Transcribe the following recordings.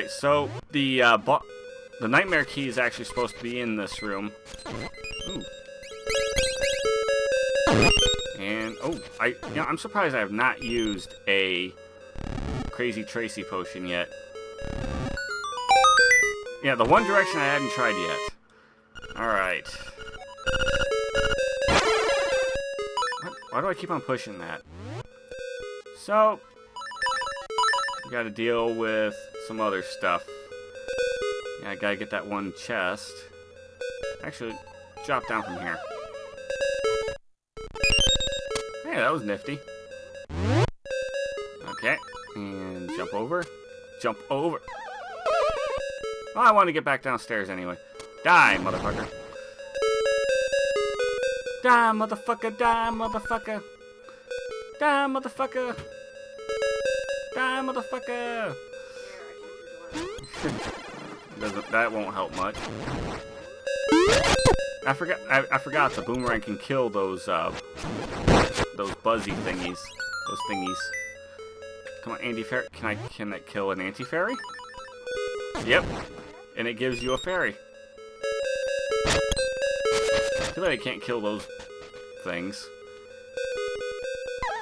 Alright, so the uh, the nightmare key is actually supposed to be in this room. Ooh. And oh, I you know, I'm surprised I have not used a crazy Tracy potion yet. Yeah, the one direction I hadn't tried yet. Alright. Why do I keep on pushing that? So, we gotta deal with some other stuff. Yeah, I gotta get that one chest. Actually, drop down from here. Hey, that was nifty. Okay, and jump over. Jump over. I want to get back downstairs anyway. Die, motherfucker. Die, motherfucker, die, motherfucker. Die, motherfucker. Motherfucker. That won't help much. I forgot. I, I, forgot the boomerang can kill those uh, those buzzy thingies. Those thingies. Come on, anti fairy. Can I can that kill an anti fairy? Yep. And it gives you a fairy. Too bad I can't kill those things.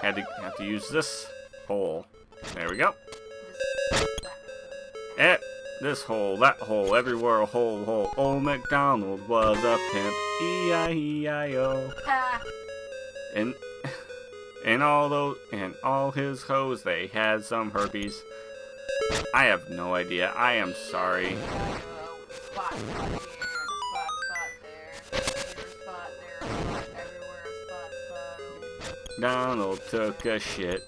Had to have to use this hole. There we go. Eh, this hole, that hole, everywhere a hole, hole. Old MacDonald was a pimp. E-I-E-I-O. And and all those and all his hoes, they had some herpes. I have no idea. I am sorry. Donald took a shit.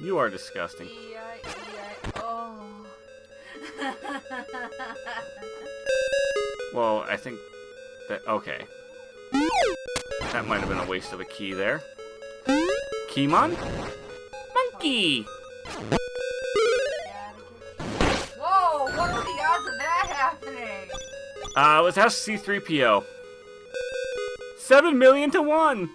You are disgusting. E-I-E-I-O. Well, I think that okay. That might have been a waste of a key there. Keymon? Monkey! Whoa, what are the odds of that happening? Uh, let's ask C3PO. Seven million to one!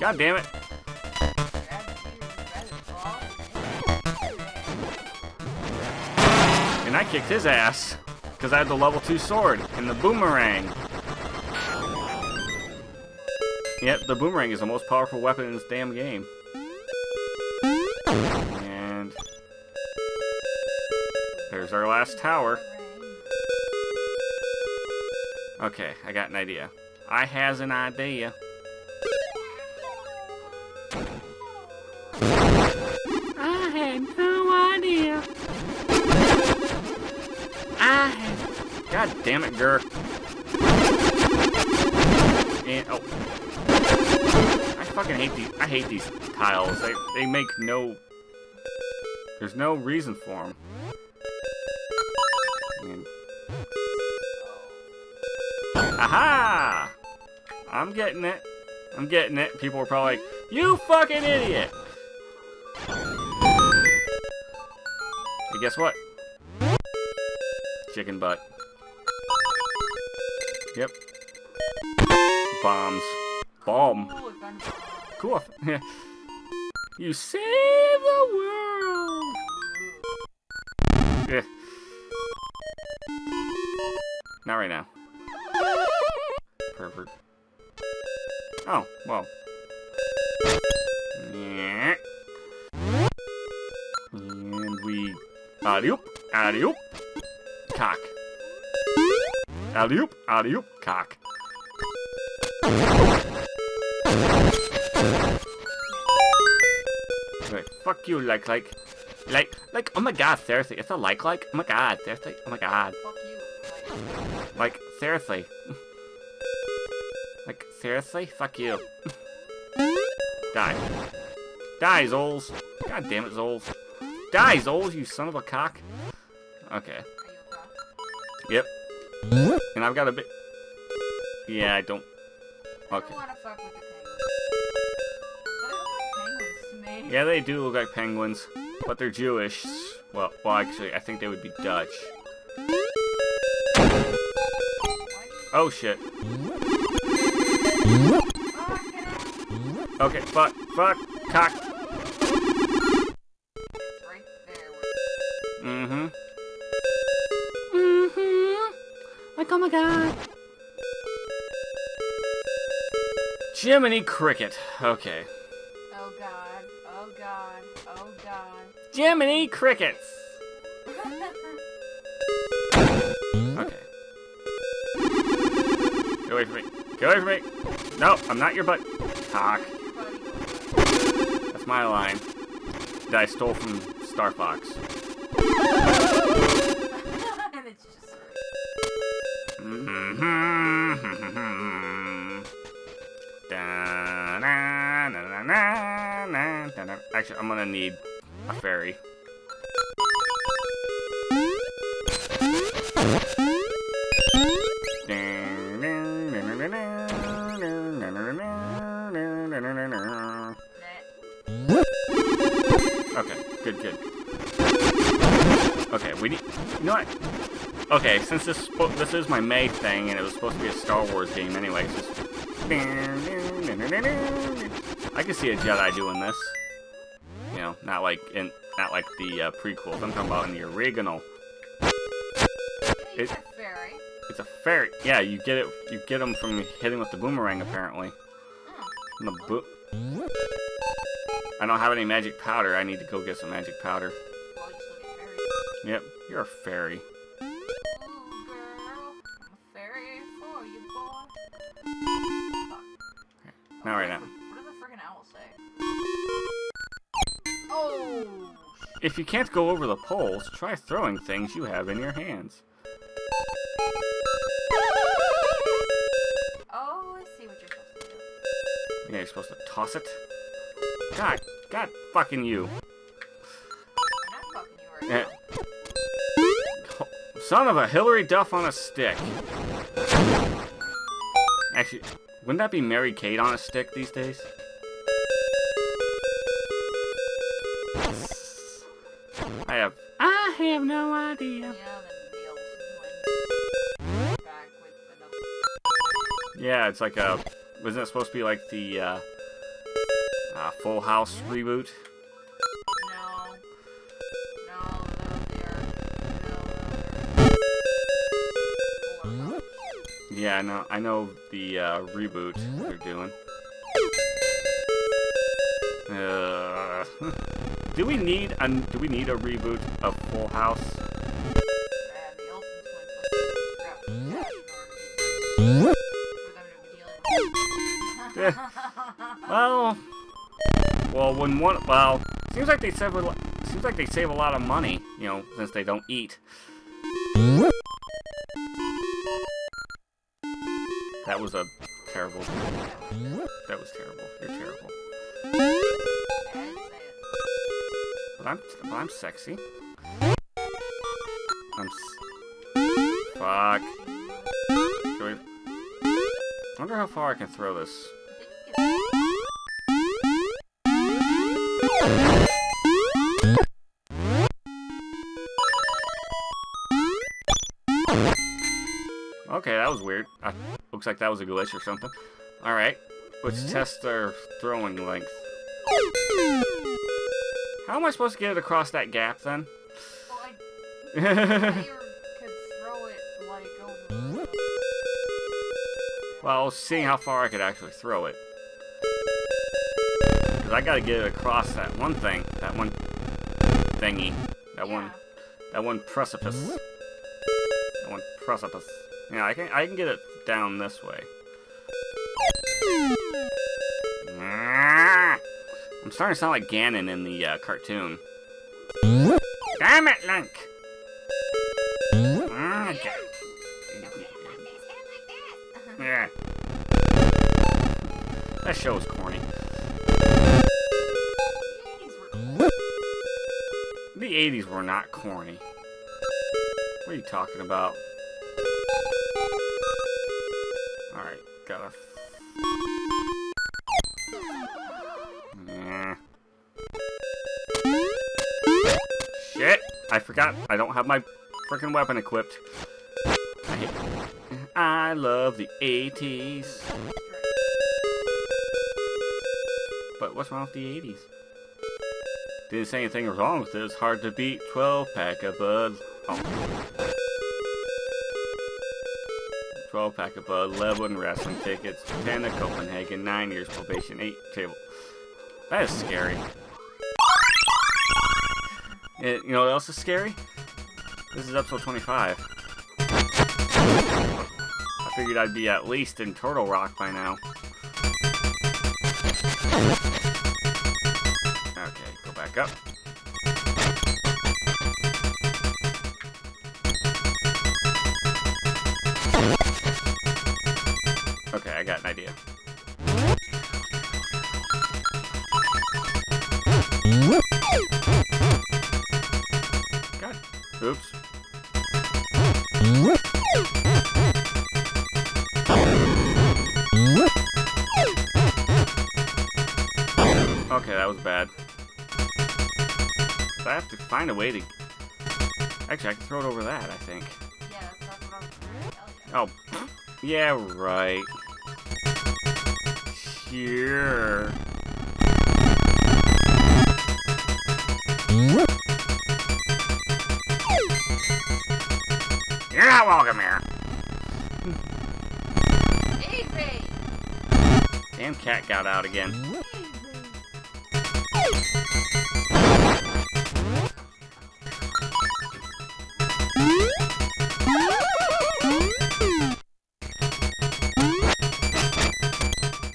God damn it. And I kicked his ass. Because I had the level 2 sword and the boomerang. Yep, the boomerang is the most powerful weapon in this damn game. And there's our last tower. Okay, I got an idea. I has an idea. God damn it, Gur. And, oh. I fucking hate these. I hate these tiles. They, they make no... There's no reason for them. And... Aha! I'm getting it. I'm getting it. People are probably like, you fucking idiot! Guess what? Chicken butt. Yep. Bombs. Bomb. Cool. you save the world! Yeah. Not right now. Pervert. Oh, well. Yeah. And we... Alley-oop, alley-oop, cock. Alley-oop, alley-oop, cock. Right, fuck you, like, like, like, like, oh my god, seriously, it's a like, like, oh my god, seriously, oh my god. Fuck you. Like, seriously. like, seriously? Fuck you. Die. Die, Zoles. God damn it, Zoles. Die, Zoles, you son of a cock. Okay. Are you a cock? Yep. And I've got a bit... Yeah, I don't... Okay. don't wanna fuck with the penguins. But they look like penguins to me. Yeah, they do look like penguins, but they're Jewish. Well, well, actually, I think they would be Dutch. Oh, shit. Okay, fuck, fuck, cock. Mm-hmm. Oh my god. Jiminy Cricket. Okay. Oh god. Oh god. Oh god. Jiminy Crickets. Okay. Get away from me. Get away from me. No, I'm not your butt. Cock. That's my line. That I stole from Star Fox. Actually, I'm gonna need a fairy. Okay, good, good. Okay, we need. You know what? Okay, since this this is my May thing, and it was supposed to be a Star Wars game anyway, just. I can see a Jedi doing this. Not like in not like the uh, prequels. I'm talking about in the original. It's It- a fairy. It's a fairy. Yeah, you get it. You get them from hitting with the boomerang, apparently. And the bo- I don't have any magic powder. I need to go get some magic powder. well, you still. Yep, you're a fairy. If you can't go over the poles, try throwing things you have in your hands. Oh, I see what you're supposed to do. Yeah, you're supposed to toss it. God, God fucking you. I'm not fucking you right now. Son of a Hilary Duff on a stick. Actually, wouldn't that be Mary Kate on a stick these days? Yeah, it's like a. Wasn't it supposed to be like the uh, uh, Full House reboot? Yeah, I know. I know the uh, reboot they're doing. Uh, do we need a Do we need a reboot of Full House? When one well, seems like they save a seems like they save a lot of money, you know, since they don't eat. That was a terrible. That was terrible. You're terrible. But I'm, but I'm sexy. I'm. Fuck. I wonder how far I can throw this. Okay, that was weird. Uh, looks like that was a glitch or something. All right, let's test our throwing length. How am I supposed to get it across that gap then? Well, I could throw it like over. well, seeing how far I could actually throw it. Because I gotta get it across that one thing, that one thingy, that one, that one precipice, that one precipice. Yeah, I can, I can get it down this way. Ah! I'm starting to sound like Ganon in the uh, cartoon. Damn it, Link! Ah, ga- Yeah. That show is corny. The 80s were not corny. What are you talking about? Alright, gotta. Shit! I forgot. I don't have my freaking weapon equipped. I, I love the 80s. but what's wrong with the 80s? Didn't say anything wrong with it. It's hard to beat 12 pack of Bud. Oh. 12 pack of Bud, 11 wrestling tickets, 10 to Copenhagen, 9 years probation, 8 table. That is scary. And you know what else is scary? This is episode 25. I figured I'd be at least in Turtle Rock by now. Okay, I got an idea. God. Oops. Okay, that was bad. I have to find a way to... Actually, I can throw it over that, I think. Yeah, that's, that's what I was gonna. Oh, yeah, right. Sure. You're not welcome here. Easy! Damn cat got out again. Easy!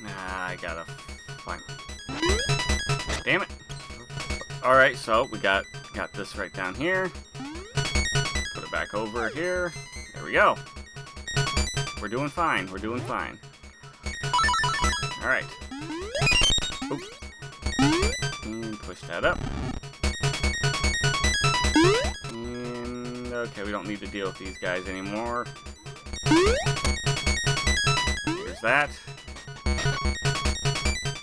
Nah, I gotta find. Damn it. All right, so we got got this right down here. Put it back over here. There we go. We're doing fine. We're doing fine. All right. And push that up. Okay, we don't need to deal with these guys anymore. There's that.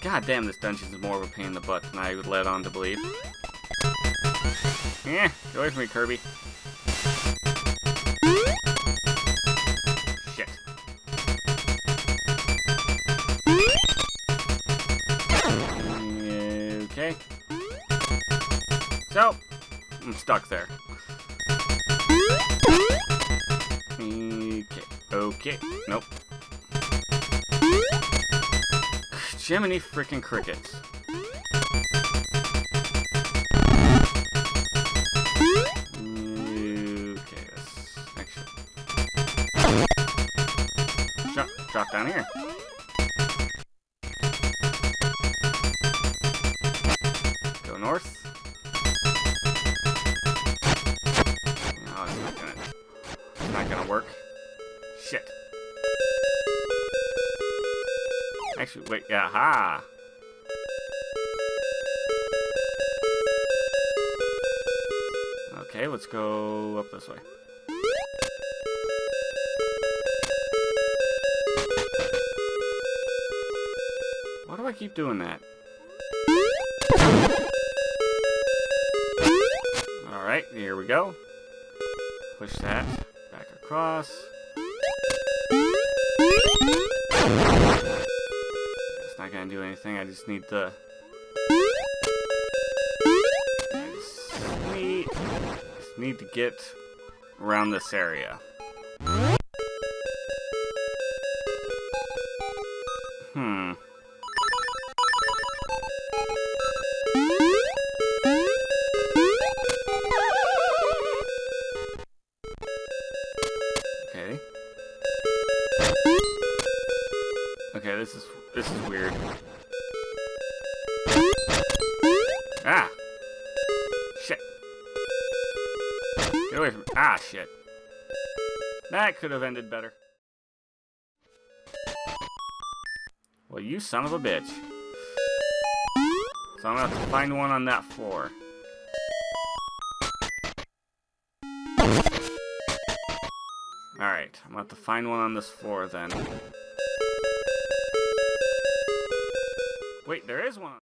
God damn, this dungeon is more of a pain in the butt than I would let on to believe. Eh, get away from me, Kirby. Shit. Okay. So, I'm stuck there. Okay. Okay. Nope. Jiminy freaking crickets. Okay, let's actually drop, drop down here. Actually, wait, yeah, ha! Okay, let's go up this way. Why do I keep doing that? Alright, here we go. Push that back across. Not gonna do anything, I just need to... I just need, just need to get around this area. Shit. Get away from me. Ah shit. That could have ended better. Well, you son of a bitch. So I'm gonna have to find one on that floor. Alright, I'm gonna have to find one on this floor then. Wait, there is one.